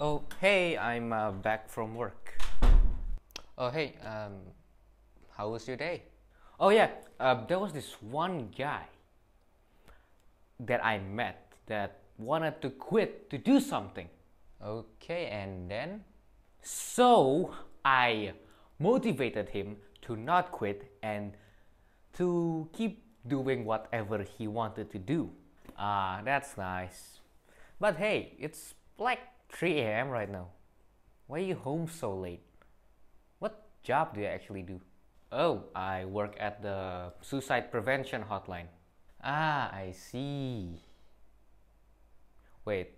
Oh, hey, I'm uh, back from work. Oh, hey, um, how was your day? Oh, yeah, uh, there was this one guy that I met that wanted to quit to do something. Okay, and then? So I motivated him to not quit and to keep doing whatever he wanted to do. Ah, that's nice. But hey, it's like 3 a.m. right now. Why are you home so late? What job do you actually do? Oh, I work at the suicide prevention hotline. Ah, I see. Wait,